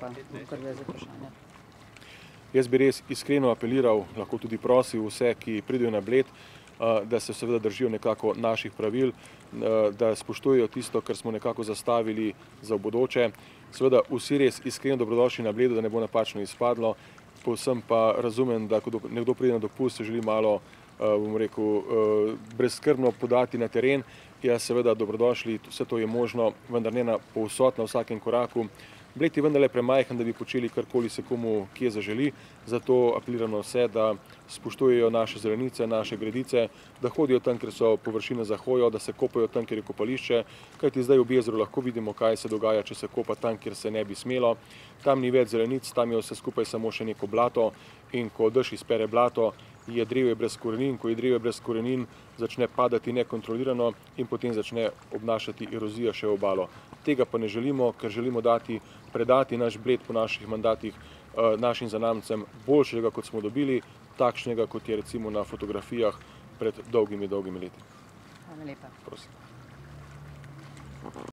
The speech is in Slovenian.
Pa kar za vprašanje. Jaz bi res iskreno apeliral, lahko tudi prosil vse, ki pridejo na Bled, da se seveda držijo nekako naših pravil, da spoštujejo tisto, kar smo nekako zastavili za bodoče. Seveda vsi res iskreno dobrodošli na Bledu, da ne bo napačno izpadlo, povsem pa razumem, da ko nekdo pride na dopust, se želi malo, bom rekel, brezskrbno podati na teren. Ja, seveda dobrodošli, vse to je možno, vendar ne na povsod, na vsakem koraku. Bled je vendarle premajhen, da bi počeli karkoli se komu kje zaželi, zato apeliram na vse, da spoštujejo naše zelenice, naše gredice, da hodijo tam, kjer so površine za hojo, da se kopajo tam, kjer je kopališče, kajti zdaj ob jezeru lahko vidimo, kaj se dogaja, če se kopa tam, kjer se ne bi smelo. Tam ni več zelenic, tam je vse skupaj samo še neko blato in ko dež izpere blato, je drevje brez korenin, ko je drevje brez korenin, začne padati nekontrolirano in potem začne obnašati erozija še obalo. Tega pa ne želimo, ker želimo dati, predati naš Bled po naših mandatih našim zanamcem boljšega, kot smo dobili, takšnega, kot je recimo na fotografijah pred dolgimi, dolgimi leti. Hvala lepa. Prosim.